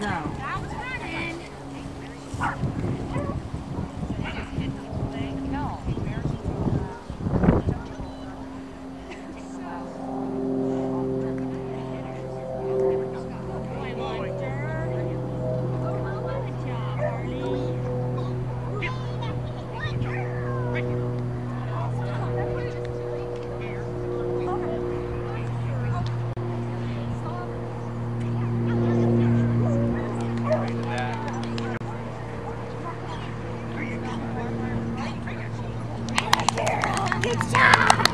go. Rocket Shot!